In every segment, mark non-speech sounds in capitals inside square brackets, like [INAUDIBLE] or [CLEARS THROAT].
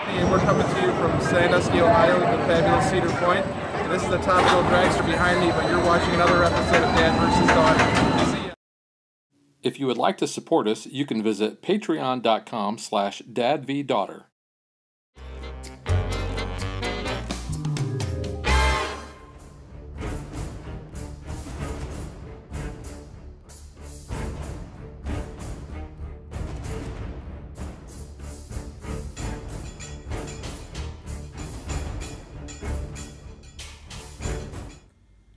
And we're coming to you from Sandusky, Ohio, the fabulous Cedar Point. And this is the Top Fuel Dragster behind me, but you're watching another episode of Dad vs. Daughter. If you would like to support us, you can visit patreon.com slash dadvdaughter.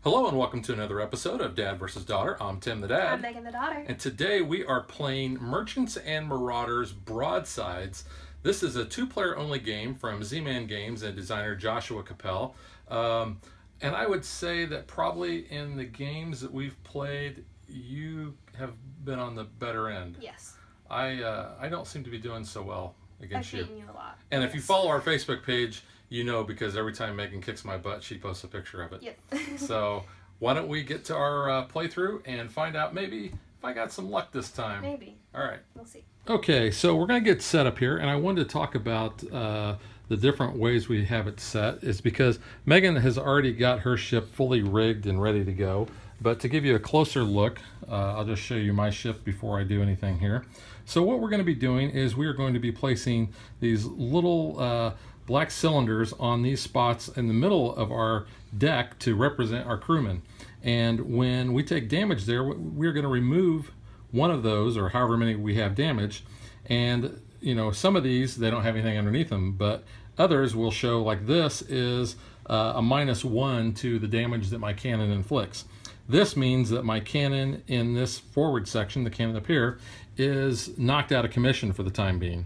Hello and welcome to another episode of Dad vs. Daughter. I'm Tim the Dad. I'm Megan the daughter. And today we are playing Merchants and Marauders Broadsides. This is a two player only game from Z Man Games and designer Joshua Cappel. Um, and I would say that probably in the games that we've played, you have been on the better end. Yes. I, uh, I don't seem to be doing so well I've against you. beaten you a lot. And if you follow our Facebook page, you know because every time Megan kicks my butt, she posts a picture of it. Yep. [LAUGHS] So why don't we get to our uh, playthrough and find out maybe if I got some luck this time. Maybe. All right. We'll see. Okay, so we're going to get set up here, and I wanted to talk about uh, the different ways we have it set. Is because Megan has already got her ship fully rigged and ready to go. But to give you a closer look, uh, I'll just show you my ship before I do anything here. So what we're going to be doing is we are going to be placing these little uh, black cylinders on these spots in the middle of our deck to represent our crewmen. And when we take damage there, we're going to remove one of those or however many we have damage. And, you know, some of these, they don't have anything underneath them, but others will show like this is uh, a minus one to the damage that my cannon inflicts. This means that my cannon in this forward section, the cannon up here, is knocked out of commission for the time being.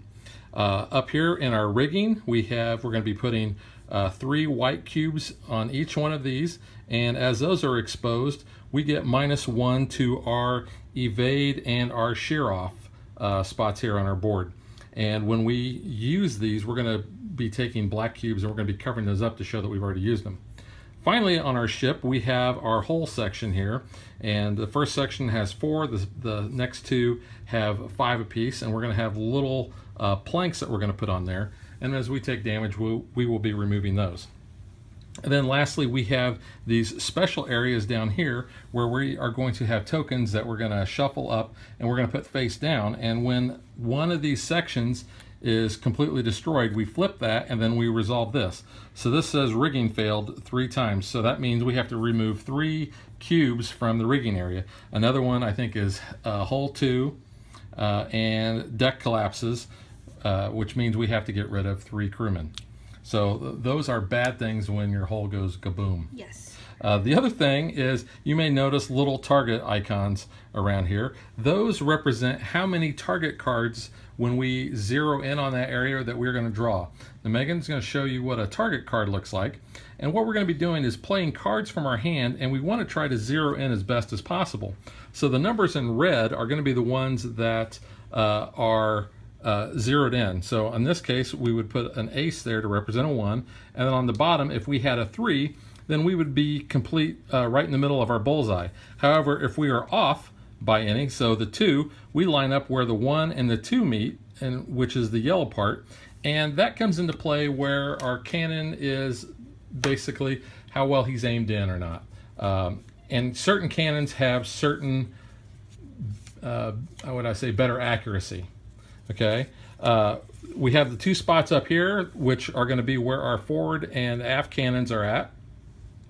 Uh, up here in our rigging, we have, we're going to be putting uh, three white cubes on each one of these. And as those are exposed, we get minus one to our evade and our shear off uh, spots here on our board. And when we use these, we're going to be taking black cubes and we're going to be covering those up to show that we've already used them. Finally, on our ship, we have our hull section here, and the first section has four, the, the next two have five apiece, and we're going to have little uh, planks that we're going to put on there, and as we take damage, we, we will be removing those. And then lastly, we have these special areas down here where we are going to have tokens that we're going to shuffle up and we're going to put face down. And when one of these sections is completely destroyed, we flip that and then we resolve this. So this says rigging failed three times. So that means we have to remove three cubes from the rigging area. Another one I think is uh, hull two uh, and deck collapses, uh, which means we have to get rid of three crewmen. So th- those are bad things when your hull goes kaboom. Yes. Uh, the other thing is you may notice little target icons around here. Those represent how many target cards when we zero in on that area that we're going to draw. Now Megan's going to show you what a target card looks like. And what we're going to be doing is playing cards from our hand and we want to try to zero in as best as possible. So the numbers in red are going to be the ones that uh, are uh, zeroed in. So in this case, we would put an ace there to represent a one. And then on the bottom, if we had a three, then we would be complete uh, right in the middle of our bullseye. However, if we are off by any, so the two, we line up where the one and the two meet, and which is the yellow part. And that comes into play where our cannon is basically how well he's aimed in or not. Um, and certain cannons have certain, uh, how would I say, better accuracy. Okay. Uh, we have the two spots up here, which are going to be where our forward and aft cannons are at.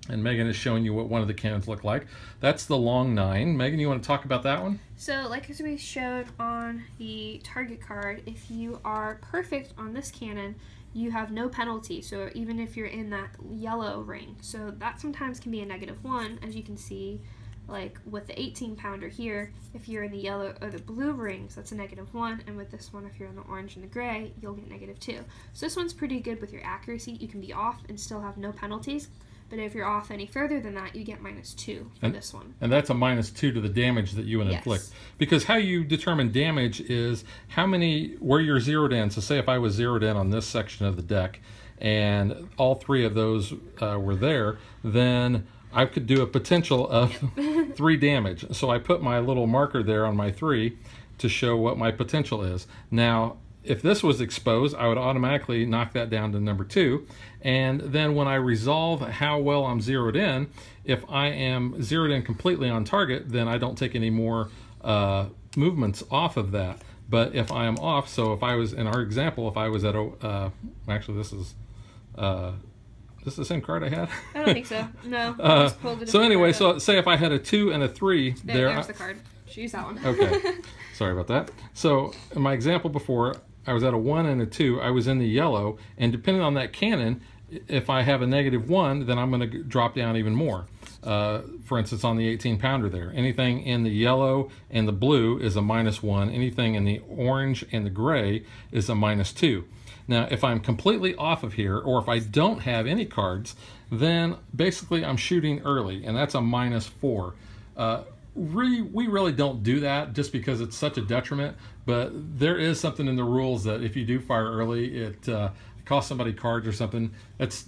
And Megan is showing you what one of the cannons look like. That's the long nine. Megan, you want to talk about that one? So, like as we showed on the target card, if you are perfect on this cannon, you have no penalty. So even if you're in that yellow ring, so that sometimes can be a negative one, as you can see, like with the 18 pounder here. If you're in the yellow or the blue rings, that's a negative one, and with this one, if you're in the orange and the gray, you'll get negative two. So this one's pretty good with your accuracy. You can be off and still have no penalties. But if you're off any further than that, you get minus two for And- this one. And that's a minus two to the damage that you would Yes. inflict. Because how you determine damage is how many, where you're zeroed in. So say if I was zeroed in on this section of the deck and all three of those uh, were there, then I could do a potential of [LAUGHS] three damage. So I put my little marker there on my three to show what my potential is. Now, if this was exposed, I would automatically knock that down to number two. And then when I resolve how well I'm zeroed in, if I am zeroed in completely on target, then I don't take any more uh, movements off of that. But if I am off, so if I was, in our example, if I was at a, uh, actually this is, uh, this is the same card I had? I don't think so. No. Uh, just pulled a so anyway, so say if I had a two and a three there, there, there's I- the card. Should use that one. Okay. [LAUGHS] Sorry about that. So in my example before, I was at a one and a two. I was in the yellow, and depending on that cannon, if I have a negative one, then I'm going to drop down even more. Uh, for instance, on the 18 pounder there, anything in the yellow and the blue is a minus one. Anything in the orange and the gray is a minus two. Now, if I'm completely off of here, or if I don't have any cards, then basically I'm shooting early, and that's a minus four. Uh, re, we really don't do that just because it's such a detriment, but there is something in the rules that if you do fire early, it uh, costs somebody cards or something. That's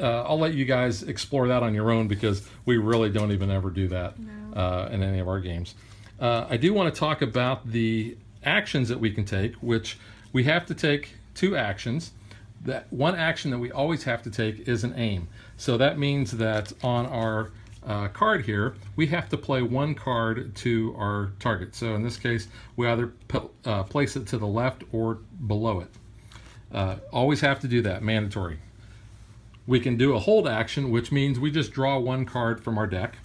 uh, I'll let you guys explore that on your own because we really don't even ever do that uh, in any of our games. Uh, I do want to talk about the actions that we can take, which we have to take two actions. That one action that we always have to take is an aim. So that means that on our uh, card here, we have to play one card to our target. So in this case, we either uh, place it to the left or below it. Uh, always have to do that, mandatory. We can do a hold action, which means we just draw one card from our deck.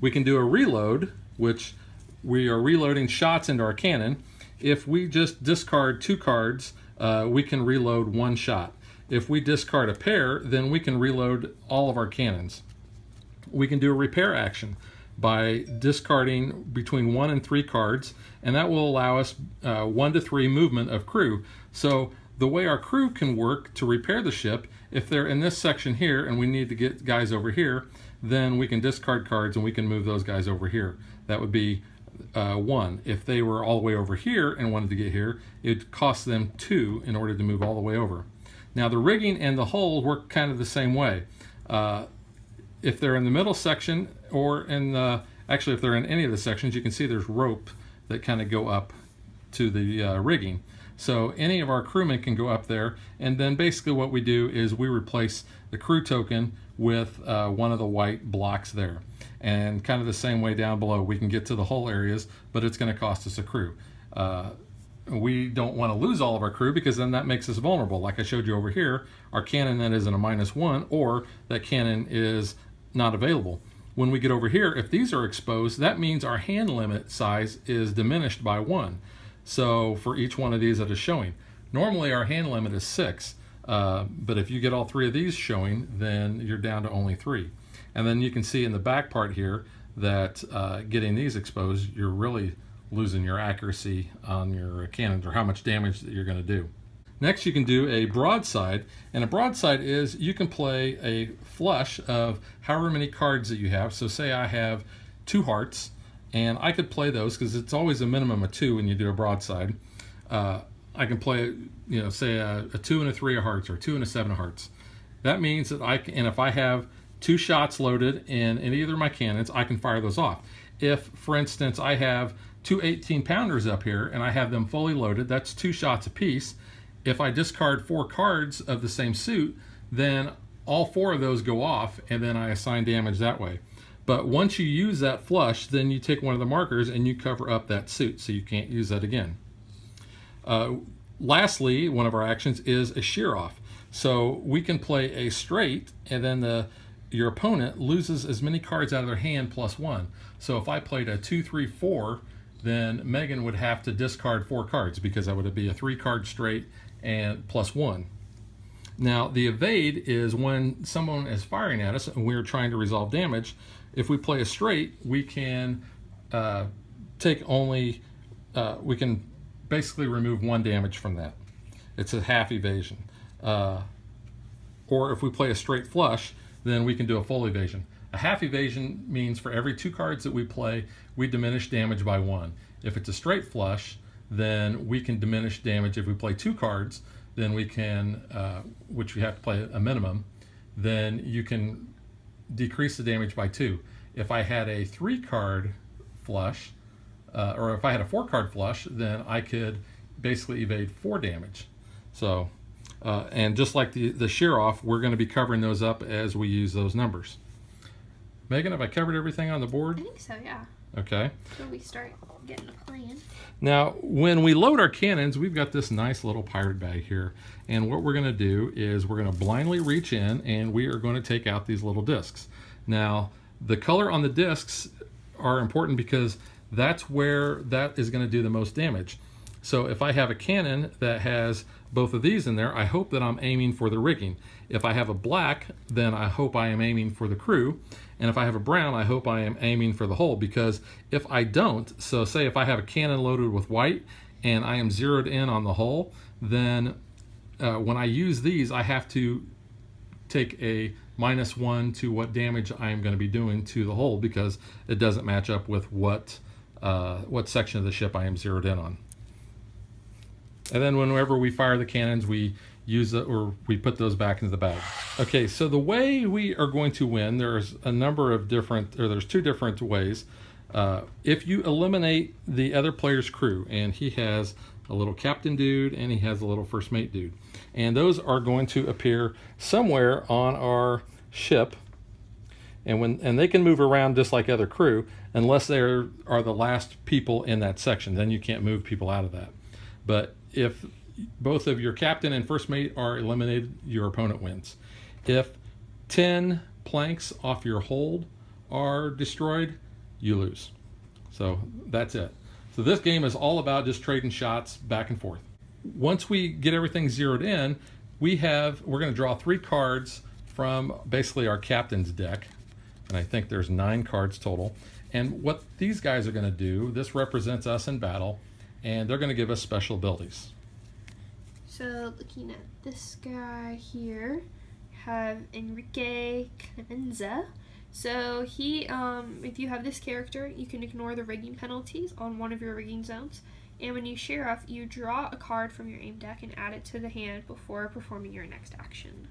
We can do a reload, which we are reloading shots into our cannon. If we just discard two cards, uh, we can reload one shot. If we discard a pair, then we can reload all of our cannons. We can do a repair action by discarding between one and three cards, and that will allow us uh, one to three movement of crew. So the way our crew can work to repair the ship, if they're in this section here and we need to get guys over here, then we can discard cards and we can move those guys over here. That would be uh, one. If they were all the way over here and wanted to get here, it costs them two in order to move all the way over. Now the rigging and the hull work kind of the same way. Uh, if they're in the middle section or in the, actually if they're in any of the sections, you can see there's rope that kind of go up to the uh, rigging. So any of our crewmen can go up there, and then basically what we do is we replace the crew token with uh, one of the white blocks there. And kind of the same way down below, we can get to the hull areas, but it's going to cost us a crew. Uh, we don't want to lose all of our crew because then that makes us vulnerable. Like I showed you over here, our cannon then is in a minus one, or that cannon is not available. When we get over here, if these are exposed, that means our hand limit size is diminished by one. So for each one of these that is showing, normally our hand limit is six, uh, but if you get all three of these showing, then you're down to only three. And then you can see in the back part here that uh, getting these exposed, you're really losing your accuracy on your cannons or how much damage that you're going to do. Next, you can do a broadside, and a broadside is you can play a flush of however many cards that you have. So say I have two hearts, and I could play those because it's always a minimum of two when you do a broadside. Uh, I can play, you know, say a, a two and a three of hearts or two and a seven of hearts. That means that I can, and if I have two shots loaded in any either of my cannons, I can fire those off. If, for instance, I have two 18 pounders up here and I have them fully loaded, that's two shots apiece. If I discard four cards of the same suit, then all four of those go off and then I assign damage that way. But once you use that flush, then you take one of the markers and you cover up that suit so you can't use that again. Uh, lastly, one of our actions is a shear off. So we can play a straight and then the your opponent loses as many cards out of their hand plus one. So if I played a two, three, four, then Megan would have to discard four cards because that would be a three card straight and plus one. Now the evade is when someone is firing at us and we're trying to resolve damage. If we play a straight, we can uh, take only, uh, we can basically remove one damage from that. It's a half evasion. Uh, or if we play a straight flush, then we can do a full evasion. A half evasion means for every two cards that we play, we diminish damage by one. If it's a straight flush, then we can diminish damage. If we play two cards, then we can, uh, which we have to play a minimum, then you can decrease the damage by two. If I had a three card flush, uh, or if I had a four card flush, then I could basically evade four damage. So, uh, and just like the, the shear off, we're going to be covering those up as we use those numbers. Megan, have I covered everything on the board? I think so, yeah. Okay. So we start getting a plan. Now, when we load our cannons, we've got this nice little pirate bag here. And what we're going to do is we're going to blindly reach in and we are going to take out these little discs. Now, the color on the discs are important because that's where that is going to do the most damage. So if I have a cannon that has both of these in there, I hope that I'm aiming for the rigging. If I have a black, then I hope I am aiming for the crew. And if I have a brown, I hope I am aiming for the hull because if I don't, so say if I have a cannon loaded with white and I am zeroed in on the hull, then uh, when I use these, I have to take a minus one to what damage I am going to be doing to the hull because it doesn't match up with what uh, what section of the ship I am zeroed in on. And then whenever we fire the cannons, we use it or we put those back into the bag. Okay, so the way we are going to win, there's a number of different, or there's two different ways. Uh, if you eliminate the other player's crew, and he has a little captain dude and he has a little first mate dude, and those are going to appear somewhere on our ship and when and they can move around just like other crew unless they are the last people in that section. Then you can't move people out of that. But if both of your captain and first mate are eliminated your opponent wins. If 10 planks off your hold are destroyed you lose. So that's it. So this game is all about just trading shots back and forth. Once we get everything zeroed in we have we're going to draw three cards from basically our captain's deck and I think there's nine cards total. And what these guys are going to do, this represents us in battle, and they're going to give us special abilities. So looking at this guy here, have Enrique Clemenza. So he, um, if you have this character, you can ignore the rigging penalties on one of your rigging zones. And when you shear off, you draw a card from your aim deck and add it to the hand before performing your next action.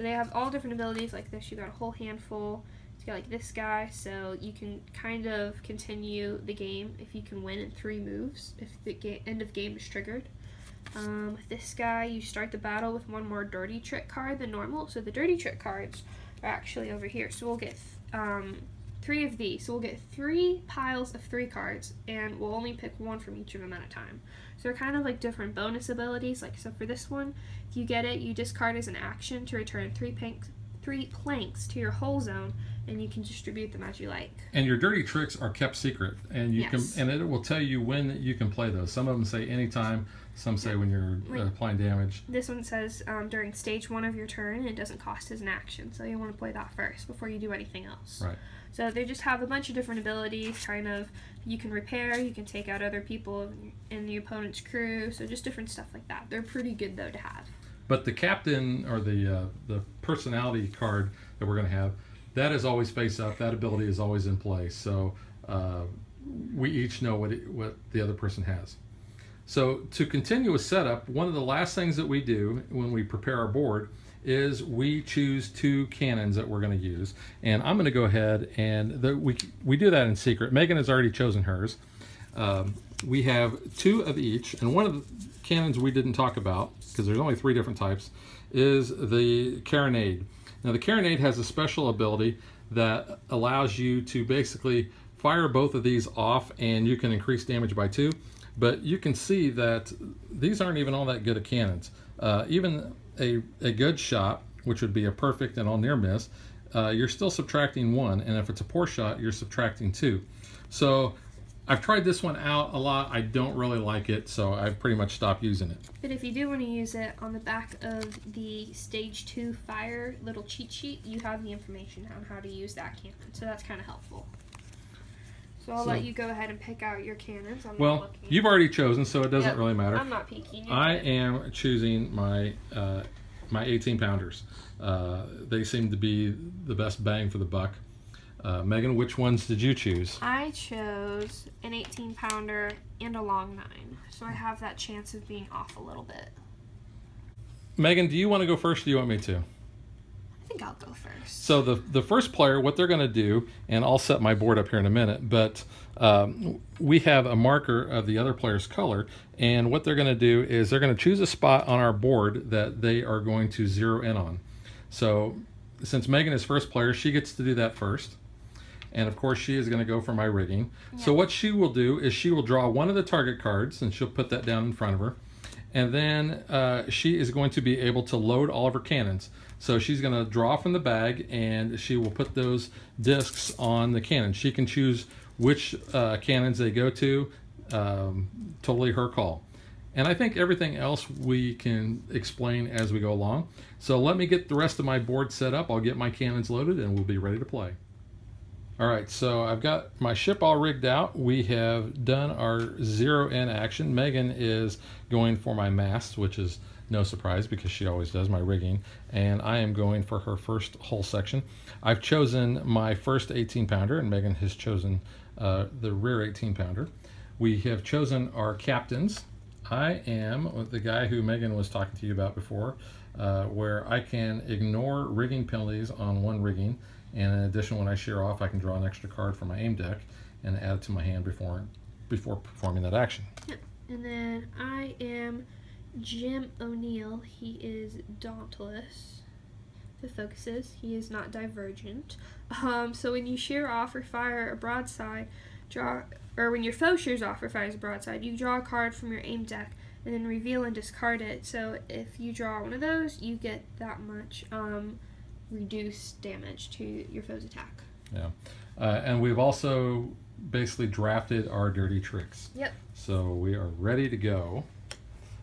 So they have all different abilities like this. You got a whole handful. You got like this guy, so you can kind of continue the game if you can win in three moves if the end of game is triggered. Um, this guy, you start the battle with one more dirty trick card than normal. So the dirty trick cards are actually over here. So we'll get um, three of these. So we'll get three piles of three cards, and we'll only pick one from each of them at a time. So they're kind of like different bonus abilities. Like so for this one, if you get it, you discard as an action to return three planks, three planks to your whole zone, and you can distribute them as you like. And your dirty tricks are kept secret, and you Yes. can and it will tell you when you can play those. Some of them say anytime, some say when you're uh, Like- applying damage. This one says um, during stage one of your turn, it doesn't cost as an action, so you want to play that first before you do anything else. Right. So they just have a bunch of different abilities. Kind of, you can repair, you can take out other people in- the opponent's crew. So just different stuff like that. They're pretty good though to have. But the captain or the uh, the personality card that we're going to have, that is always face up. That ability is always in place. So uh, we each know what it, what the other person has. So to continue a setup, one of the last things that we do when we prepare our board is we choose two cannons that we're going to use, and I'm going to go ahead and the, we we do that in secret. Megan has already chosen hers. Um, we have two of each, and one of the cannons we didn't talk about because there's only three different types is the carronade. Now the carronade has a special ability that allows you to basically fire both of these off, and you can increase damage by two. But you can see that these aren't even all that good at cannons. Uh, even a, a good shot, which would be a perfect and all near miss, uh, you're still subtracting one, and if it's a poor shot, you're subtracting two. So I've tried this one out a lot. I don't really like it, so I've pretty much stopped using it. But if you do want to use it on the back of the stage two fire little cheat sheet, you have the information on how to use that cannon. So that's kind of helpful. So I'll So- let you go ahead and pick out your cannons. I'm Well, looking. you've already chosen, so it doesn't Yep. really matter. I'm not peeking. I did. am choosing my uh, my 18 pounders. Uh, they seem to be the best bang for the buck. Uh, Megan, which ones did you choose? I chose an 18 pounder and a long nine, so I have that chance of being off a little bit. Megan, do you want to go first or do you want me to? Think I'll I'll go first. So the the first player, what they're going to do, and I'll set my board up here in a minute, but um, we have a marker of the other player's color, and what they're going to do is they're going to choose a spot on our board that they are going to zero in on. So since Megan is first player, she gets to do that first. And of course, she is going to go for my rigging. So what she will do is she will draw one of the target cards, and she'll put that down in front of her. And then uh, she is going to be able to load all of her cannons. So she's going to draw from the bag, and she will put those discs on the cannon. She can choose which uh, cannons they go to. Um, totally her call. And I think everything else we can explain as we go along. So let me get the rest of my board set up. I'll get my cannons loaded, and we'll be ready to play. All right, so I've got my ship all rigged out. We have done our zero in action. Megan is going for my mast, which is no surprise because she always does my rigging. And I am going for her first hull section. I've chosen my first 18 pounder, and Megan has chosen uh, the rear 18 pounder. We have chosen our captains. I am the guy who Megan was talking to you about before, uh, where I can ignore rigging penalties on one rigging and in addition, when I shear off, I can draw an extra card from my aim deck and add it to my hand before before performing that action. And then I am Jim O'Neill. He is dauntless. The focuses. He is not divergent. Um, so when you shear off or fire a broadside, draw or when your foe shears off or fires a broadside, you draw a card from your aim deck and then reveal and discard it. So if you draw one of those, you get that much. Um, reduce damage to your foe's attack. Yeah. Uh, and we've also basically drafted our dirty tricks. Yep. So we are ready to go.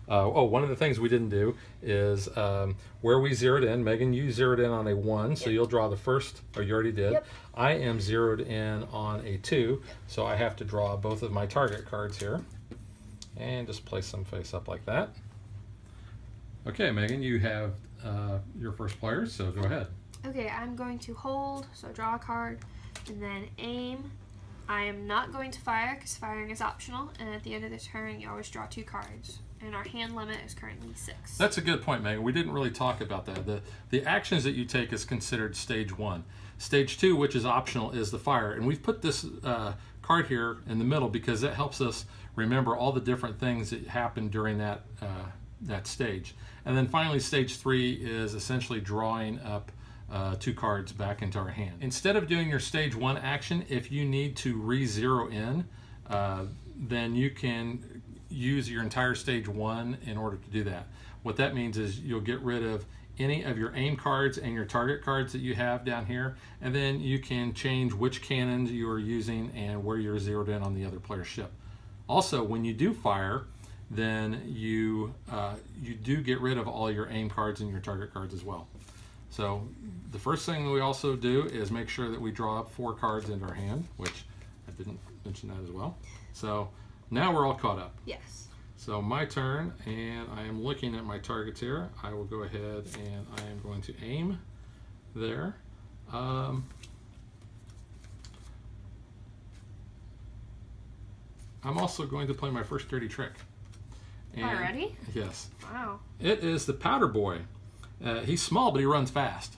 Uh, oh, one of the things we didn't do is um, where we zeroed in. Megan, you zeroed in on a one, so Yep. you'll draw the first, or you already did. Yep. I am zeroed in on a two, so I have to draw both of my target cards here. And just place them face up like that. Okay, Megan, you have uh, your first player, so go ahead. Okay, I'm going to hold, so draw a card, and then aim. I am not going to fire because firing is optional, and at the end of the turn, you always draw two cards. And our hand limit is currently six. That's a good point, Megan. We didn't really talk about that. The the actions that you take is considered stage one. Stage two, which is optional, is the fire. And we've put this uh, card here in the middle because that helps us remember all the different things that happen during that uh, that stage. And then finally, stage three is essentially drawing up uh, two cards back into our hand. Instead of doing your stage one action, if you need to re-zero in, uh, then you can use your entire stage one in order to do that. What that means is you'll get rid of any of your aim cards and your target cards that you have down here, and then you can change which cannons you are using and where you're zeroed in on the other player's ship. Also, when you do fire, then you uh, you do get rid of all your aim cards and your target cards as well. So the first thing that we also do is make sure that we draw up four cards into our hand, which I didn't mention that as well. So now we're all caught up. yes. So my turn, and I am looking at my targets here. I will go ahead and I am going to aim there. Um, I'm also going to play my first dirty trick. And- Already? Yes. Wow. It is the Powder Boy. Uh, he's small, but he runs fast.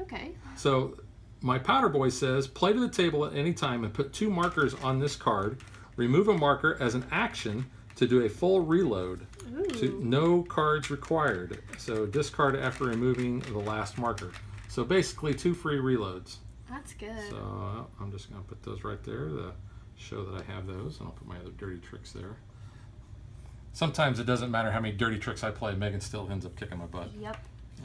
Okay. So my Powder Boy says, play to the table at any time and put two markers on this card. Remove a marker as an action to do a full reload. To, no cards required. So discard after removing the last marker. So basically two free reloads. That's good. So I'm just going to put those right there to show that I have those, and I'll put my other dirty tricks there. Sometimes it doesn't matter how many dirty tricks I play, Megan still ends up kicking my butt. Yep.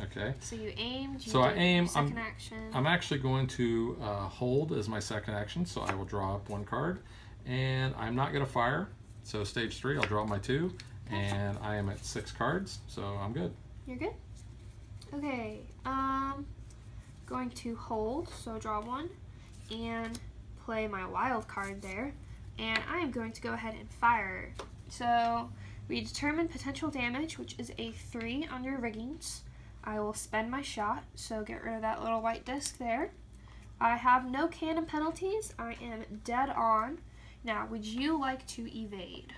Okay. So you aimed. You So I aim, your I'm- action. I'm actually going to uh, hold as my second action, so I will draw up one card, and I'm not to fire. So stage three, I'll draw my two, and I am at six cards, so I'm good. You're good. Okay. Um, going to hold. So draw one, and play my wild card there, and I am going to go ahead and fire. So we determine potential damage, which is a three on your riggings. I will spend my shot, so get rid of that little white disc there. I have no cannon penalties. I am dead on. Now, would you like to evade?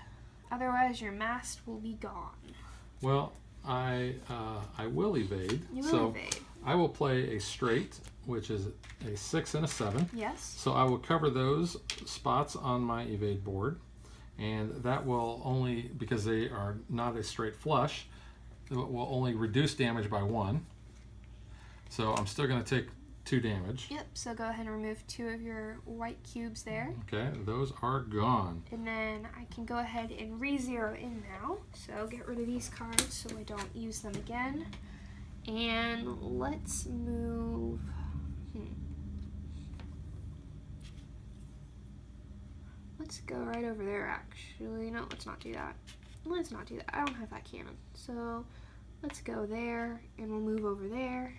Otherwise, your mast will be gone. Well, I uh, I will evade. You will so evade. I will play a straight, which is a six and a seven. Yes. So I will cover those spots on my evade board, and that will only, because they are not a straight flush, it will only reduce damage by one. So I'm still going to take two damage. Yep. So go ahead and remove two of your white cubes there. Okay, those are gone. And then I can go ahead and re-zero in now. So get rid of these cards so I don't use them again. And let's move. Hmm. Let's go right over there actually. No, let's not do that. Let's not do that. I don't have that cannon. So let's go there and we'll move over there.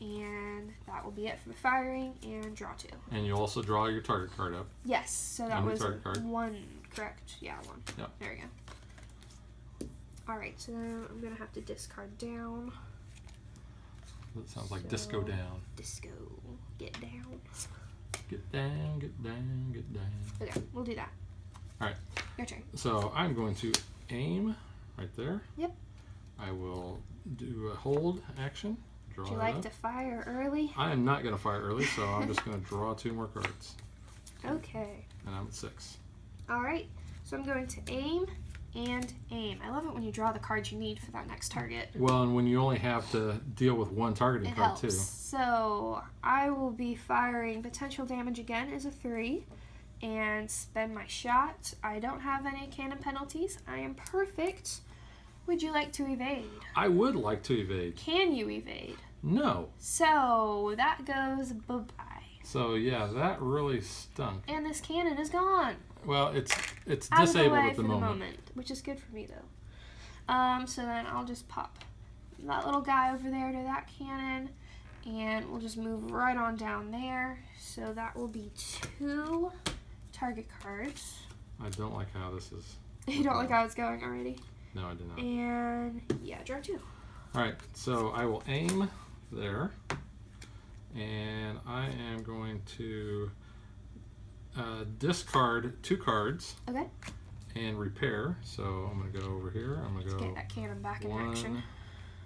And that will be it for the firing and draw two. And you also draw your target card up. Yes, so that And was target card. one, correct? Yeah, one. Yep. There we go. All right, so then I'm gonna have to discard down. That sounds like disco down. Disco, get down. Get down, get down, get down. Okay, we'll do that. All right. Your turn. So I'm going to aim right there. Yep. I will do a hold action. Would you like up. to fire early? I am not going to fire early, so I'm just going to draw two more cards. Okay. And I'm at six. All right. So I'm going to aim and aim. I love it when you draw the cards you need for that next target. Well, and when you only have to deal with one targeting It card helps. too. So I will be firing potential damage again as a three and spend my shot. I don't have any cannon penalties. I am perfect. Would you like to evade? I would like to evade. Can you evade? No. So that goes bye bye. So yeah, that really stunk. And this cannon is gone. Well, it's it's Out of the disabled way at the for moment. the moment, which is good for me though. Um, so then I'll just pop that little guy over there to that cannon, and we'll just move right on down there. So that will be two target cards. I don't like how this is. [LAUGHS] You don't like how it's going already. No, I do not. And yeah, draw two. All right, so I will aim there, and I am going to uh, discard two cards Okay. and repair. So I'm going to go over here. I'm going to go. Get that cannon back in one, action.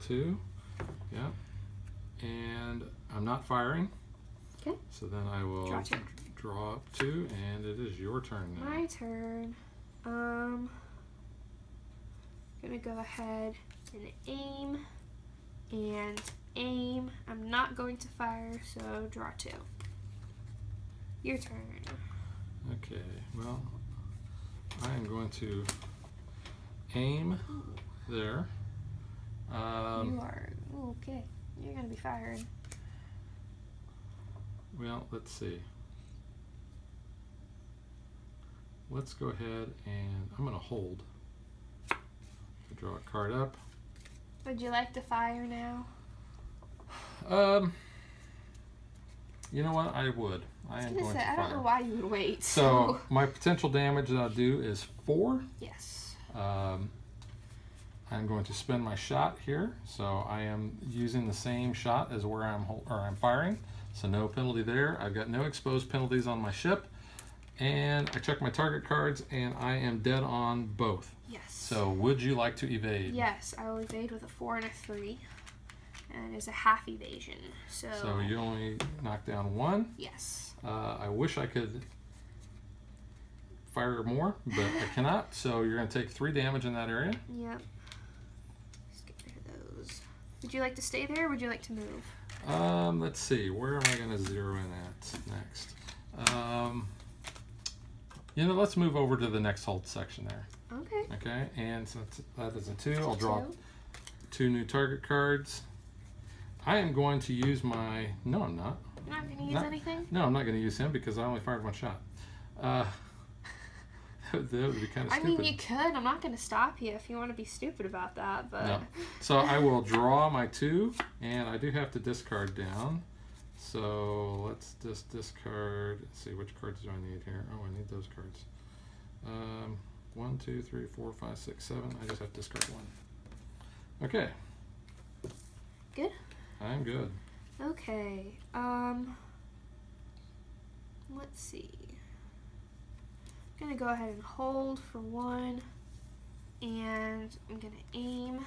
two, yeah, and I'm not firing. Okay. So then I will Draw two. draw up two, and it is your turn now. My turn. Um, I'm gonna go ahead and aim and aim. I'm not going to fire, so draw two. Your turn. Okay, well, I am going to aim there. Um, you are okay. You're gonna be fired. well, let's see. Let's go ahead and I'm going to hold. Draw a card up. Would you like to fire now? Um, you know what? I would. I I am going say to I don't know why you would wait. So [LAUGHS] my potential damage that I'll do is four. yes. Um, I'm going to spend my shot here, so I am using the same shot as where I'm or I'm firing, so no penalty there. I've got no exposed penalties on my ship, and I check my target cards, and I am dead on both. Yes. So would you like to evade? Yes, I will evade with a four and a three, and it's a half evasion. So. So you only knock down one. Yes. Uh, I wish I could fire more, but I [LAUGHS] cannot. So you're going to take three damage in that area. Yep. Let's get rid of those. Would you like to stay there or would you like to move? Um, let's see. Where am I going to zero in at next? Um, you know, let's move over to the next hold section there. Okay. Okay, and since that is a two, I'll draw two new target cards. I am going to use my. No, I'm not. You're not going to use Not- anything? No, I'm not going to use him because I only fired one shot. Uh, [LAUGHS] that would be kind of stupid. I stupid. mean, you could. I'm not going to stop you if you want to be stupid about that, but. No. So I will draw my two, and I do have to discard down. So let's just discard. Let's see, which cards do I need here? Oh, I need those cards. Um, one, two, three, four, five, six, seven. I just have to discard one. Okay. Good? I'm good. Okay. Um let's see. I'm gonna go ahead and hold for one and I'm gonna aim.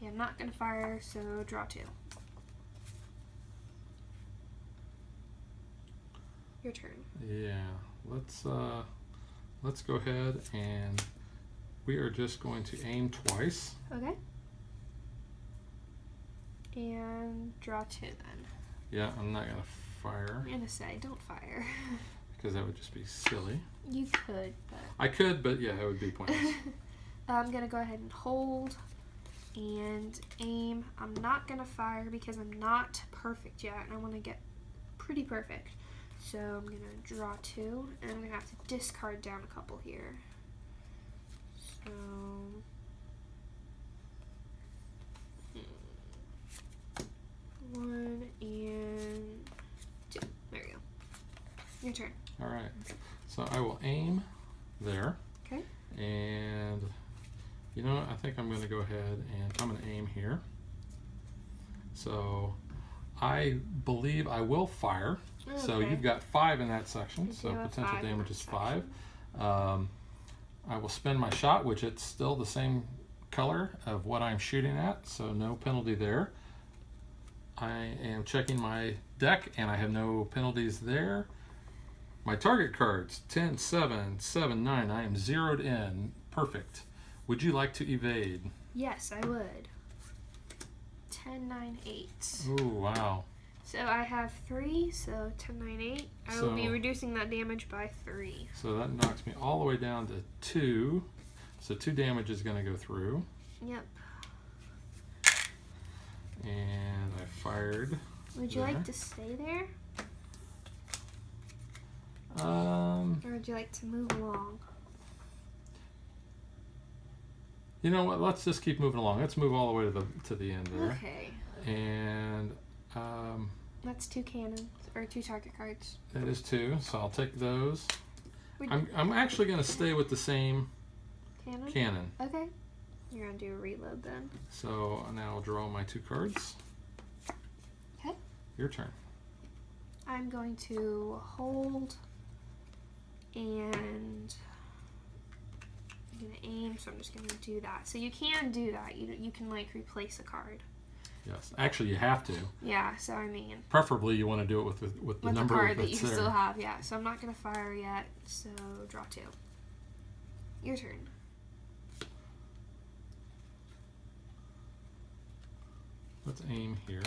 Yeah, I'm not gonna fire, so draw two. Your turn. Yeah, let's uh, let's go ahead and we are just going to aim twice. Okay. And draw two then. Yeah, I'm not gonna fire I'm gonna say don't fire. [LAUGHS] because that would just be silly. you could, but I could, but yeah, it would be pointless. [LAUGHS] I'm gonna go ahead and hold and aim. I'm not gonna fire because I'm not perfect yet and I wanna get pretty perfect. So I'm gonna draw two and I'm gonna have to discard down a couple here. So one and two. There we go. Your turn. All right, so I will aim there. Okay. And you know, what? I think I'm gonna go ahead and I'm gonna aim here. So I believe I will fire. So you've got five in that section. So potential damage is five. Um, I will spend my shot, which it's still the same color of what I'm shooting at, so no penalty there. I am checking my deck and I have no penalties there. My target cards 10, 7, 7, 9. I am zeroed in. Perfect. Would you like to evade? Yes, I would. 10, 9, 8. Oh, wow. So I have 3, so 10, 9, 8. I will be reducing that damage by 3. So that knocks me all the way down to 2. So 2 damage is going to go through. Yep. And I fired. Would you There. like to stay there? Um, Or would you like to move along? you know what? Let's just keep moving along. Let's move all the way to the to the end there. Okay. And um, That's two cannons, or two target cards. that is two. So I'll take those. Would- I'm I'm actually going to stay with the same Cannon? cannon. Okay. You're going to do a reload then. So now I'll draw my two cards. Okay. Your turn. I'm going to hold and I'm going to aim, so I'm just going to do that. So you can do that. You, you can like replace a card. Yes. Actually, you have to. Yeah, so I mean, Preferably, you want to do it with the, with the with the number card that you there. still have, yeah. So I'm not going to fire yet, so draw two. Your turn. Let's aim here.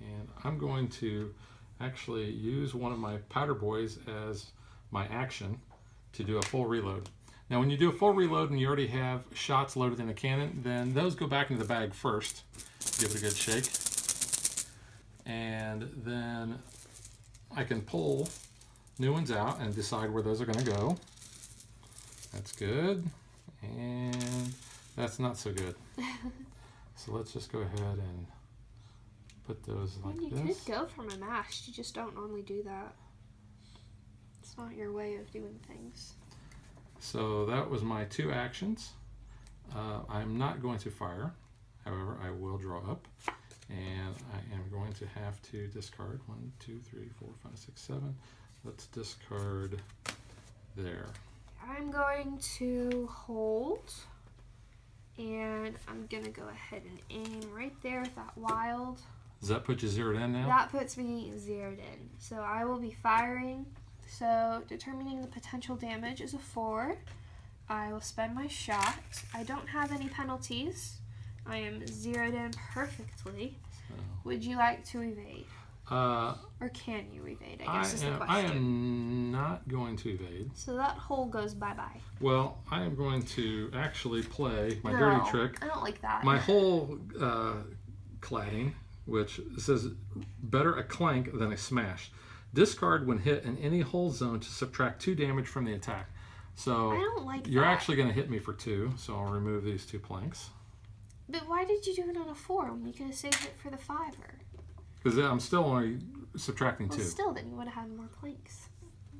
And I'm going to actually use one of my powder boys as my action to do a full reload. Now when you do a full reload and you already have shots loaded in a cannon, then those go back into the bag first. Give it a good shake. And then I can pull new ones out and decide where those are going to go. That's good. And that's not so good. So let's just go ahead and put those like mean, you this. could go from a mash. You just don't normally do that. It's not your way of doing things. So that was my two actions. Uh, I'm not going to fire. However, I will draw up. And I am going to have to discard one, two, three, four, five, six, seven. Let's discard there. I'm going to hold. And I'm going to go ahead and aim right there with that wild. Does that put you zeroed in now? That puts me zeroed in. So I will be firing. So determining the potential damage is a four. I will spend my shot. I don't have any penalties. I am zeroed in perfectly. So, Would you like to evade? Uh, Or can you evade? I I, guess is the am, question. I am not going to evade. So that hole goes bye bye. Well, I am going to actually play my dirty trick. I don't like that. My whole uh, cladding, which says better a clank than a smash. Discard when hit in any hole zone to subtract two damage from the attack. I So don't like you're that. actually going to hit me for two, so I'll remove these two planks. But why did you do it on a four when you could have saved it for the fiver? Because I'm still only subtracting Well, two. still, then you would have had more planks.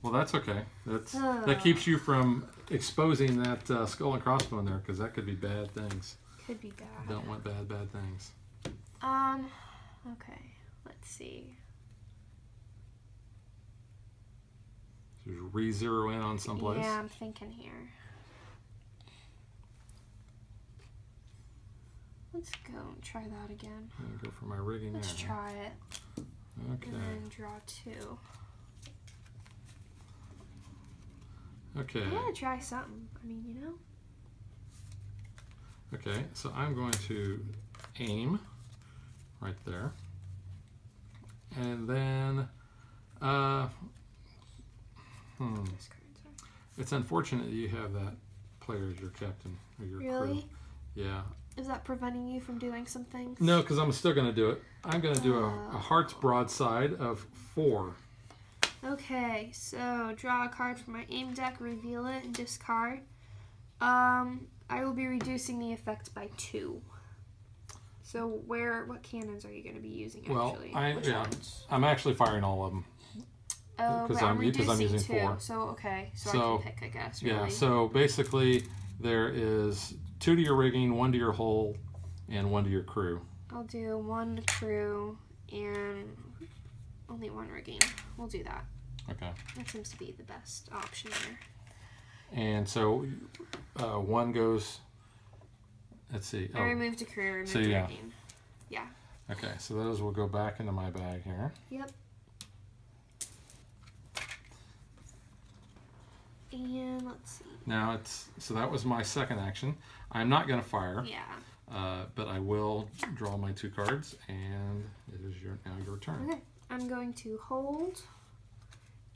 Well, that's okay. That's that keeps you from exposing that uh, skull and crossbone there, because that could be bad things. Could be bad. Don't want bad, bad things. Um, okay. Let's see. So re-zero in on someplace. Yeah, I'm thinking here. Let's go and try that again. I'm gonna go for my rigging Let's there. try it. Okay. and then draw two. Okay. I gotta try something. I mean, you know. Okay. So I'm going to aim right there, and then, uh, hmm. It's unfortunate that you have that player as your captain or your crew. Really? Yeah. Is that preventing you from doing some things? No, because I'm still going to do it. I'm going to do a, a heart's broadside of four. Okay, so draw a card from my aim deck, reveal it, and discard. Um, I will be reducing the effect by two. So where, what cannons are you going to be using Well, actually? I- Which yeah. ones? I'm actually firing all of them. Oh, 'cause but I'm- I'm, because I'm using two. four. So okay, so, So, I can pick, I guess. Really. Yeah, so basically there is two to your rigging, one to your hull, and one to your crew. I'll do one crew and only one rigging. We'll do that. Okay. That seems to be the best option there. And so uh, one goes, let's see. I Oh, removed a crew, removed So, yeah. rigging. okay, so those will go back into my bag here. Yep. And let's see. Now it's, so that was my second action. I'm not going to fire. Yeah. Uh, but I will draw my two cards, and it is your now your turn. Okay. I'm going to hold,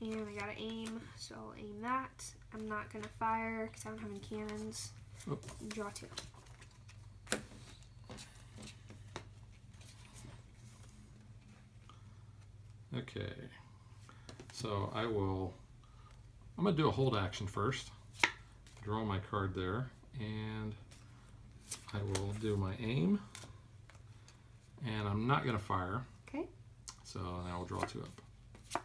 and I gotta aim, so I'll aim that. I'm not gonna fire because I don't have any cannons. Oh. Draw two. Okay, so I will. I'm gonna do a hold action first. Draw my card there, and I will do my aim. And I'm not gonna fire. Okay. So now we'll draw two up.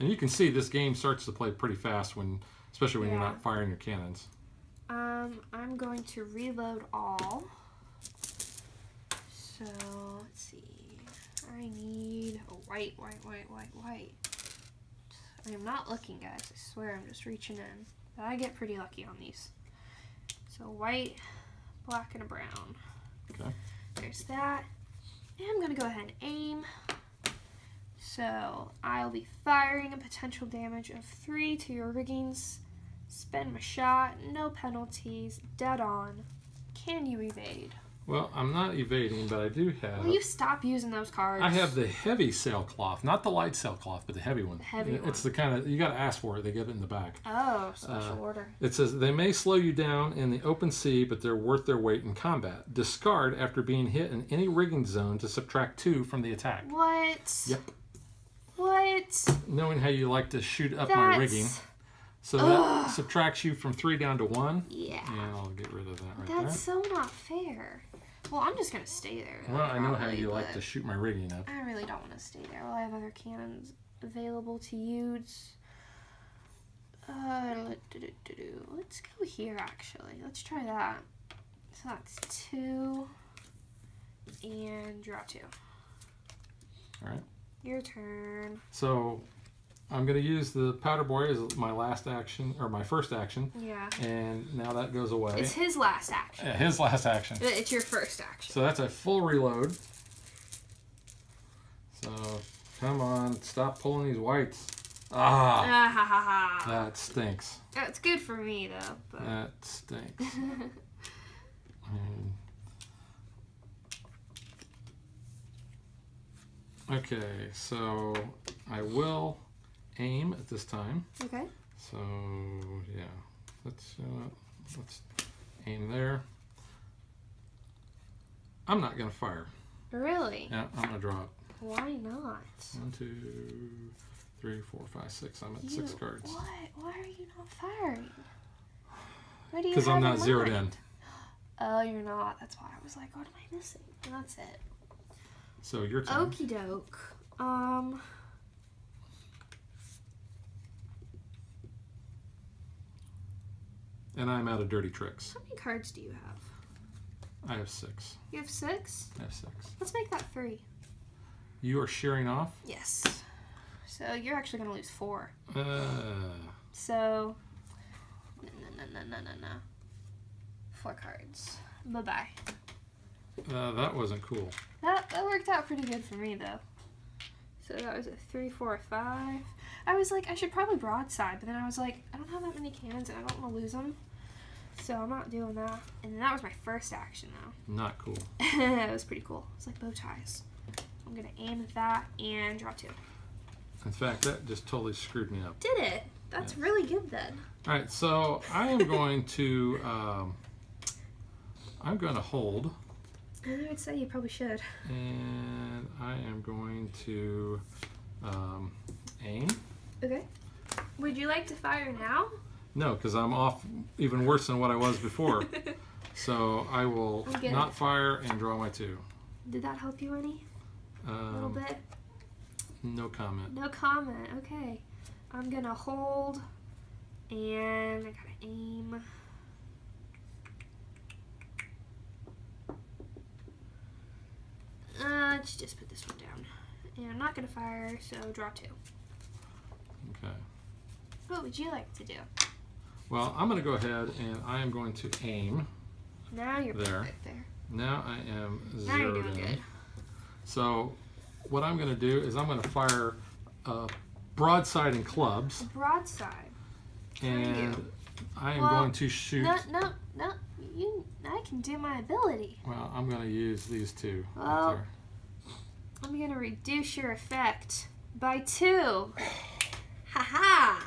And you can see this game starts to play pretty fast when, especially when you're not firing your cannons. Um, I'm going to reload all. So let's see. I need a white, white, white, white, white. I am not looking, guys. I swear, I'm just reaching in. But I get pretty lucky on these. So white, black, and a brown. Okay. There's that. And I'm gonna go ahead and aim. So I'll be firing a potential damage of three to your riggings. Spend my shot, no penalties, dead on. Can you evade? Well, I'm not evading, but I do have. Will you stop using those cards? I have the heavy sailcloth, not the light sailcloth, but the heavy one. The heavy It's the kind of you got to ask for it. They get it in the back. Oh, special Uh, order. It says they may slow you down in the open sea, but they're worth their weight in combat. Discard after being hit in any rigging zone to subtract two from the attack. What? Yep. What? Knowing how you like to shoot up That's... my rigging, so that subtracts you from three down to one. Yeah. Yeah, I'll get rid of that right there. That's so not fair. Well, I'm just gonna stay there. Well, I know how you like to shoot my rigging up. I really don't want to stay there. Well, I have other cannons available to use. Uh, let's go here actually. Let's try that. So that's two and draw two. All right. Your turn. So I'm going to use the powder boy as my last action or my first action, Yeah. and now that goes away. It's his last action. Yeah, his last action. It's your first action. So that's a full reload. So come on, stop pulling these whites. Ah, Ah ha ha ha. that stinks. That's good for me though. But That stinks. [LAUGHS] Okay, so I will aim at this time. okay. So yeah, let's uh, let's aim there. I'm not gonna fire. Really? Yeah, I'm gonna drop. Why not? One, two, three, four, five, six. I'm at six cards. What? Why are you not firing? What do you Because I'm not zeroed in. [GASPS] Oh, you're not. That's why I was like, what am I missing? And that's it. So your turn. Okie doke. Um. And I'm out of dirty tricks. How many cards do you have? I have six. You have six. I have six. Let's make that three. You are shearing off. Yes. So you're actually gonna lose four. Uh, So. No, no, no, no, no, no. Four cards. Bye bye. uh, that wasn't cool. That that worked out pretty good for me though. So that was a three, four, five. I was like, I should probably broadside, but then I was like, I don't have that many cans and I don't want to lose them. So I'm not doing that. And that was my first action though. [LAUGHS] Not cool. it was pretty cool. It's like bow ties. I'm gonna aim at that and draw two. In fact, that just totally screwed me up. Did it? That's really good then. All right, so I am [LAUGHS] going to, um, I'm going to hold, I would say you probably should. and I am going to um, aim. Okay. Would you like to fire now? No, because I'm off even worse than what I was before. [LAUGHS] so I will not fire and draw my two. Did that help you any? A little Um, bit? no comment. No comment. Okay. I'm gonna hold and I gotta aim. Uh, let's just put this one down. And I'm not gonna fire, so draw two. Okay. What would you like to do? Well, I'm going to go ahead and I am going to aim. Now you're There. there. Now I am zeroed doing in. good. So what I'm going to do is I'm going to fire uh, broadside and clubs, Broadside. and I am Well, going to shoot. No, no, no. You, I can do my ability. Well, I'm going to use these two. right Well, there. I'm gonna reduce your effect by two. Haha!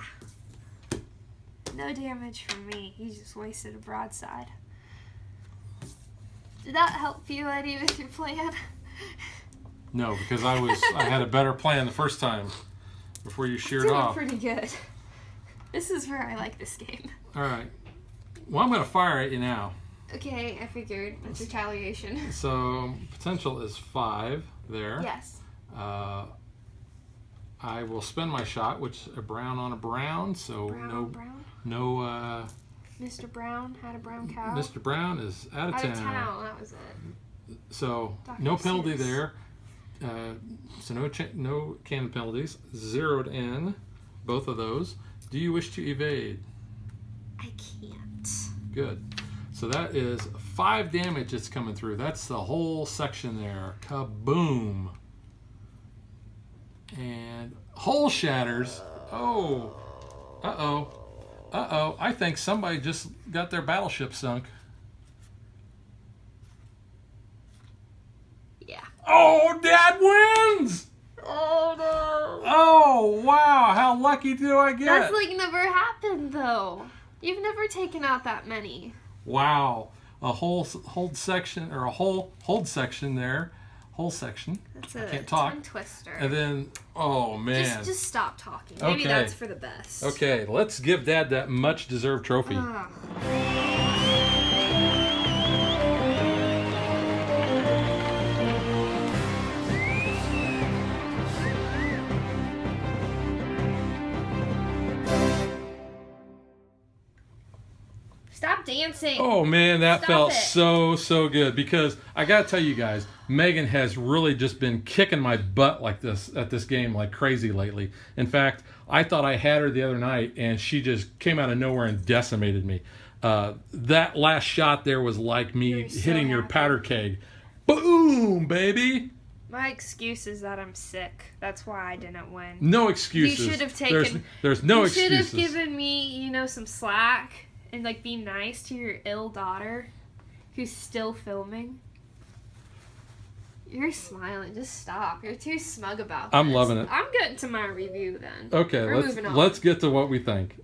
No damage from me. He just wasted a broadside. Did that help you, Eddie, with your plan? No, because I was I had a better plan the first time before you sheared Doing off. pretty good. This is where I like this game. All right. Well, I'm going to fire at you now. Okay, I figured. That's retaliation. So potential is five there. Yes. Uh, I will spend my shot, which a brown on a brown. So Brown, no Brown. No. Uh, Mr. Brown had a brown cow. Mr. Brown is out of Out town. of town. That was it. So Dr. no penalty Seuss. there. Uh, so no no cannon penalties. Zeroed in both of those. Do you wish to evade? I can't. Good. So that is five damage that's coming through. That's the whole section there. Kaboom. And hole shatters. Oh. Uh oh. Uh oh. I think somebody just got their battleship sunk. Yeah. Oh, Dad wins! Oh no. Oh, wow. How lucky do I get? That's like never happened though. You've never taken out that many. wow. A whole hold section or a whole hold section there. Whole section. That's a can't talk. twister. And then, oh man. just, just stop talking. Maybe Okay. that's for the best. Okay, let's give Dad that much deserved trophy. Ah. Dancing. Oh man, that Stop felt it. so so good because I gotta tell you guys, Megan has really just been kicking my butt like this at this game like crazy lately. In fact, I thought I had her the other night and she just came out of nowhere and decimated me. Uh, that last shot there was like me You're so hitting your powder keg. Boom, baby! My excuse is that I'm sick. That's why I didn't win. No excuses. You should have taken- there's no excuses. you should have given me, you know, some slack and like be nice to your ill daughter who's still filming. You're smiling. Just stop. You're too smug about I'm this. loving it. I'm getting to my review then. Okay, We're let's moving on. let's get to what we think.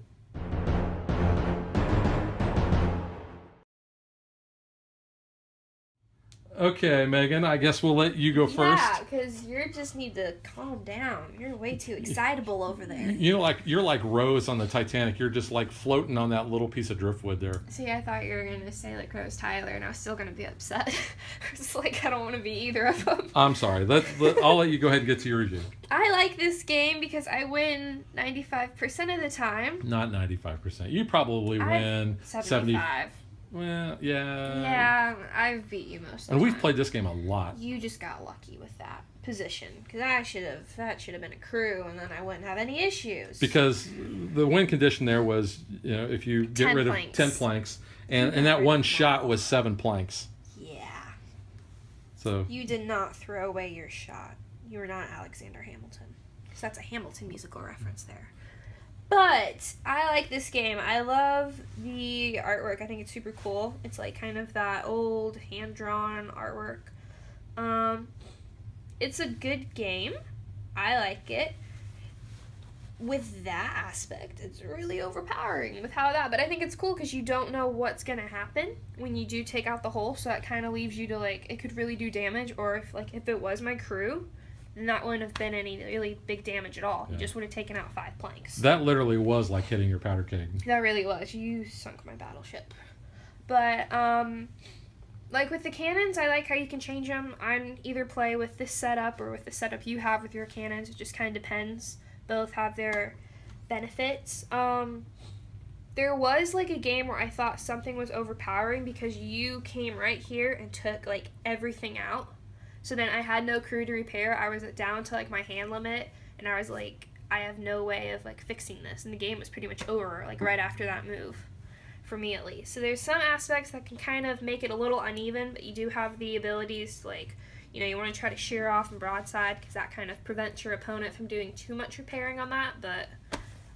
Okay, Megan, I guess we'll let you go first. Yeah, because you just need to calm down. You're way too excitable over there. You know, like you're like Rose on the Titanic. You're just like floating on that little piece of driftwood there. See, I thought you were gonna say like Rose Tyler, and I was still gonna be upset. [LAUGHS] it's like I don't want to be either of them. I'm sorry. Let, let I'll let you go ahead and get to your review. [LAUGHS] I like this game because I win 95% of the time. Not 95%. You probably I- win 70. 75. Well, yeah. yeah, I've beat you most of And we've played this game a lot. You just got lucky with that position because I should have. That should have been a crew, and then I wouldn't have any issues. Because the win condition there was, you know, if you get 10 rid planks. of 10 planks, and, and that one shot was seven planks. yeah, So, you did not throw away your shot. you were not Alexander Hamilton. So that's a Hamilton musical reference there. But I like this game. I love the artwork. I think it's super cool. It's like kind of that old hand drawn artwork. Um, it's a good game. I like it. With that aspect, it's really overpowering with how that. But I think it's cool because you don't know what's gonna happen when you do take out the hole. So that kind of leaves you to like it could really do damage, or if like if it was my crew, then that wouldn't have been any really big damage at all. You just would have taken out five planks. That literally was like hitting your powder keg. That really was. You sunk my battleship. But um like with the cannons, I like how you can change them. I either play with this setup or with the setup you have with your cannons. It just kind of depends. Both have their benefits. Um there was like a game where I thought something was overpowering because you came right here and took like everything out. So then I had no crew to repair. I was down to like my hand limit and I was like I have no way of like fixing this and the game was pretty much over like right after that move for me at least. So there's some aspects that can kind of make it a little uneven, but you do have the abilities to, like you know you want to try to shear off and broadside because that kind of prevents your opponent from doing too much repairing on that. But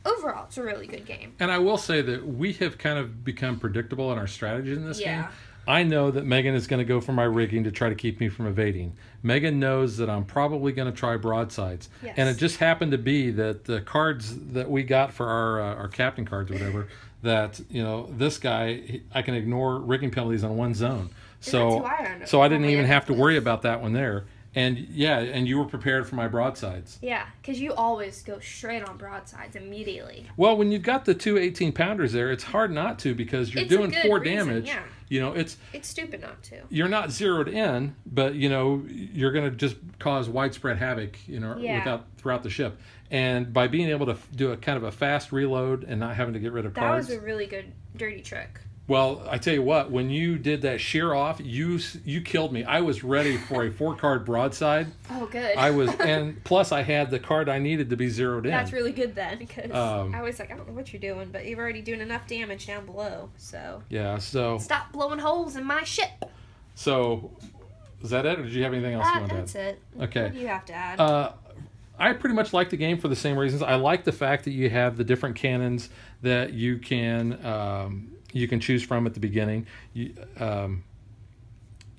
overall, it's a really good game. And I will say that we have kind of become predictable in our strategy in this Yeah. game. I know that Megan is going to go for my rigging to try to keep me from evading. Megan knows that I'm probably going to try broadsides. Yes. And it just happened to be that the cards that we got for our uh, our captain cards or whatever, [LAUGHS] that you know this guy I can ignore rigging penalties on one zone. So I so I didn't even have to worry about that one there. And yeah, and you were prepared for my broadsides. Yeah, because you always go straight on broadsides immediately. Well, when you've got the two 18 pounders there, it's hard not to because you're It's doing four reason, damage. yeah. You know, it's It's stupid not to. you're not zeroed in, but you know you're going to just cause widespread havoc. You know, Yeah. without throughout the ship, and by being able to do a kind of a fast reload and not having to get rid of That cards. was a really good dirty trick. Well, I tell you what, when you did that shear off, you you killed me. I was ready for a [LAUGHS] four card broadside. Oh, good. I was, [LAUGHS] and plus I had the card I needed to be zeroed in. That's really good then, because Um, I was like, I don't know what you're doing, but you're already doing enough damage down below. So yeah. So stop blowing holes in my ship. so is that it, or did you have anything else you That, wanted to add? that's it. Okay. You have to add? Uh, I pretty much like the game for the same reasons. I like the fact that you have the different cannons that you can um, you can choose from at the beginning. You, um,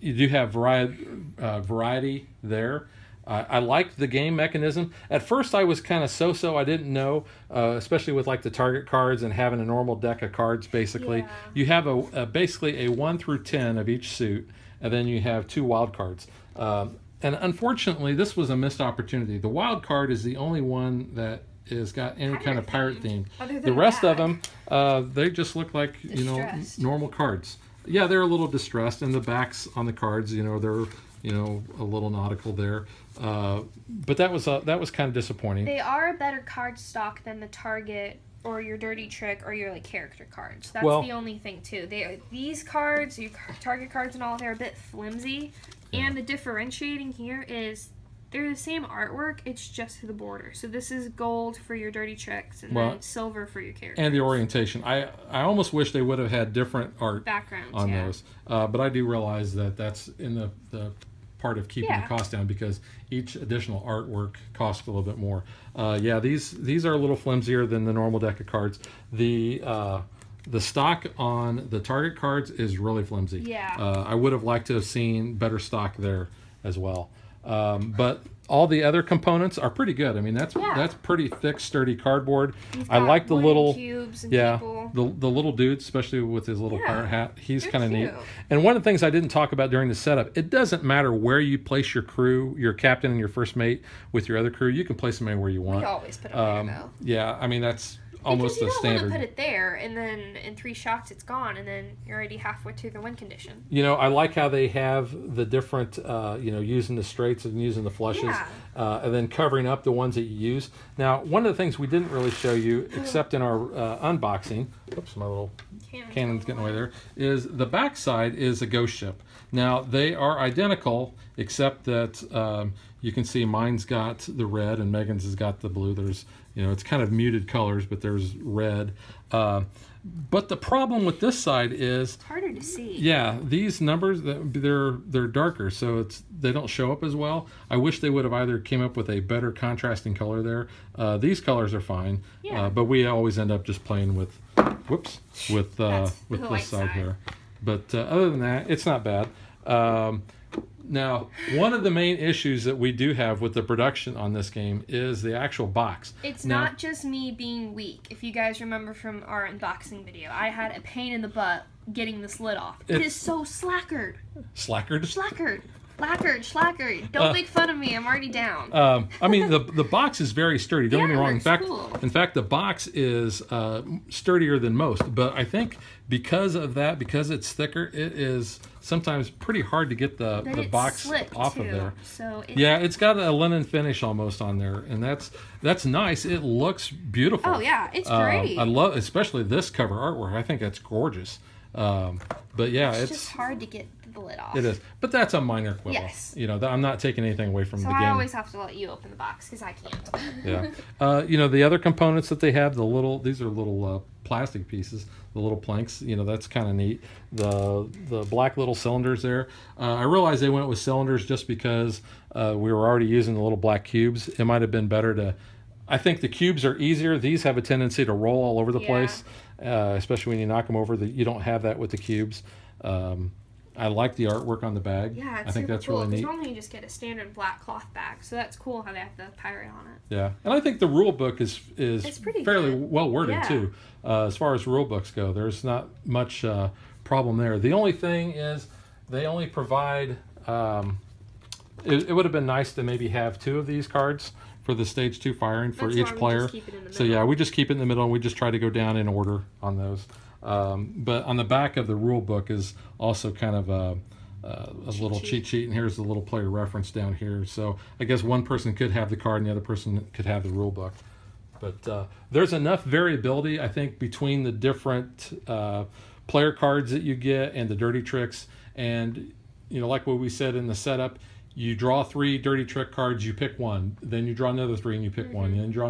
you do have variety uh, variety there. I I liked the game mechanism. At first, I was kind of so-so. I didn't know, uh, especially with like the target cards and having a normal deck of cards. Basically, Yeah. you have a, a basically a one through ten of each suit, and then you have two wild cards. Um, and unfortunately, this was a missed opportunity. The wild card is the only one that has got any kind of pirate Pirate theme. The rest of them, uh, they just look like you know normal cards. Yeah, they're a little distressed, and the backs on the cards, you know, they're you know a little nautical there. Uh, but that was uh, that was kind of disappointing. They are a better card stock than the target or your dirty trick or your like character cards. That's Well- the only thing too. They these cards, your target cards and all, they're a bit flimsy. And the differentiating here is they're the same artwork. It's just the border. So this is gold for your dirty tricks and Well, then silver for your character and the orientation. I I almost wish they would have had different art backgrounds. on yeah. those. Uh, but I do realize that that's in the, the part of keeping Yeah. the cost down because each additional artwork costs a little bit more. Uh, yeah, these these are a little flimsier than the normal deck of cards. The uh, the stock on the target cards is really flimsy. Yeah. Uh, I would have liked to have seen better stock there as well. Um, but all the other components are pretty good. I mean, that's Yeah. that's pretty thick, sturdy cardboard. I like the little cubes and yeah, people. the the little dude, especially with his little Yeah, pirate hat. He's kind of neat. And one of the things I didn't talk about during the setup, it doesn't matter where you place your crew, your captain and your first mate with your other crew. You can place them anywhere you We want. always put them Um, there though. yeah, I mean that's almost a don't want standard. to put it there and then in three shots it's gone and then you're already halfway to the win condition. You know, I like how they have the different, uh, you know, using the straights and using the flushes, Yeah. uh, and then covering up the ones that you use. Now, one of the things we didn't really show you, [CLEARS THROAT] except in our uh, unboxing, oops, my little Cannon. cannon's getting away there, is the backside is a ghost ship. Now, they are identical, except that um, you can see mine's got the red and Megan's has got the blue. There's, you know, it's kind of muted colors, but there's red. Uh, But the problem with this side is It's harder to see. yeah, these numbers they're they're darker, so it's they don't show up as well. I wish they would have either came up with a better contrasting color there. Uh, these colors are fine, Yeah. uh, but we always end up just playing with, whoops, with uh, with this side, side. here. But uh, other than that, it's not bad. Um, now, one of the main issues that we do have with the production on this game is the actual box. It's Now- not just me being weak. If you guys remember from our unboxing video, I had a pain in the butt getting this lid off. It's- so slackered. Slackered. Slackered. Lacquered. Slackered. Don't Uh, make fun of me. I'm already down. Um, I mean, the the box is very sturdy. Don't get me [LAUGHS] wrong. In fact, cool. in fact, the box is uh, sturdier than most. But I think because of that, because it's thicker, it is sometimes pretty hard to get the but the box off too. of there. So it, Yeah, it's got a linen finish almost on there, and that's that's nice. It looks beautiful. Oh yeah, it's Um, great. I love, especially this cover artwork. I think that's gorgeous. Um, but yeah, it's, it's, just hard to get the lid off. it is. But that's a minor quibble. Yes. You know, I'm not taking anything away from So the I game. I always have to let you open the box because I can't. yeah. [LAUGHS] Uh, you know, the other components that they have, the little, these are little uh, plastic pieces, the little planks, you know, that's kind of neat. The the black little cylinders there. Uh, I realized they went with cylinders just because uh, we were already using the little black cubes. It might have been better to, I think the cubes are easier. These have a tendency to roll all over the Yeah. place, uh, especially when you knock them over. The, you don't have that with the cubes. Um, I like the artwork on the bag. Yeah, it's I think that's cool. really neat. normally you just get a standard black cloth bag, so that's cool how they have the pirate on it. Yeah, and I think the rule book is is pretty fairly good. well worded Yeah. too. Uh, as far as rule books go, there's not much uh, problem there. The only thing is they only provide. Um, it, it would have been nice to maybe have two of these cards for the stage two firing for That's each player. just keep it in the So yeah, we just keep it in the middle and we just try to go down in order on those. Um, but on the back of the rule book is also kind of a, a, a little cheat sheet, and here's the little player reference down here. So I guess one person could have the card and the other person could have the rule book. But uh, there's enough variability, I think, between the different uh, player cards that you get and the dirty tricks. And, you know, like what we said in the setup, you draw three dirty trick cards, you pick one. Then you draw another three and you pick one. And then you draw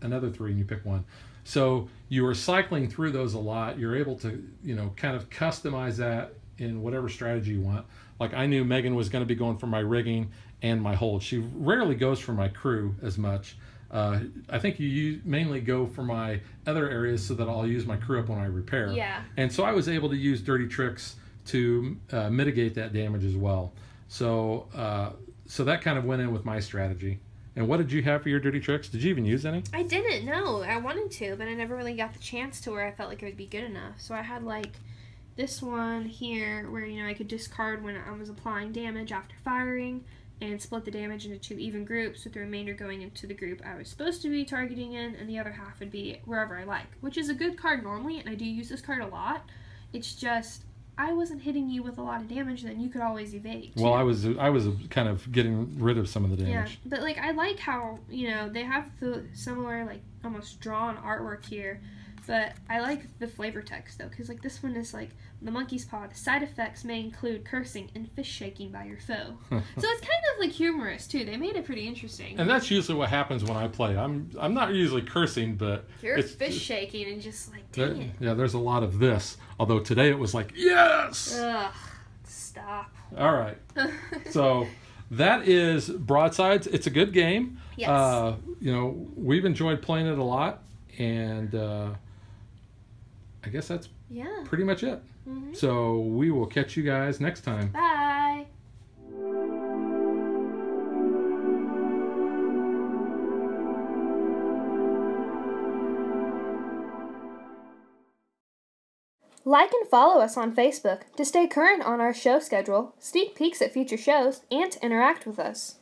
another three and you pick one. So you are cycling through those a lot. You're able to, you know, kind of customize that in whatever strategy you want. Like I knew Megan was going to be going for my rigging and my hold. She rarely goes for my crew as much. Uh, I think you use, mainly go for my other areas so that I'll use my crew up when I repair. Yeah. And so I was able to use dirty tricks to uh, mitigate that damage as well. So uh, so that kind of went in with my strategy. And what did you have for your dirty tricks? Did you even use any? I didn't know. I wanted to, but I never really got the chance to where I felt like it would be good enough. So I had like this one here where you know I could discard when I was applying damage after firing and split the damage into two even groups with the remainder going into the group I was supposed to be targeting in and the other half would be wherever I like, which is a good card normally and I do use this card a lot. It's just I wasn't hitting you with a lot of damage then you could always evade. Well. I was I was kind of getting rid of some of the damage. Yeah, but like I like how you know they have the similar like almost drawn artwork here, but I like the flavor text though because like this one is like the monkey's paw. The side effects may include cursing and fist shaking by your foe. [LAUGHS] so it's kind of like humorous too. They made it pretty interesting. And that's usually what happens when I play. I'm I'm not usually cursing, but You're it's- fish shaking and just like there- it. yeah, there's a lot of this. Although today it was like yes. Ugh, stop. All right. [LAUGHS] So that is Broadsides. It's a good game. Yes. Uh, you know, we've enjoyed playing it a lot, and uh, I guess that's yeah. pretty much it. Mhm. So we will catch you guys next time. Bye. Like and follow us on Facebook to stay current on our show schedule, sneak peeks at future shows, and to interact with us.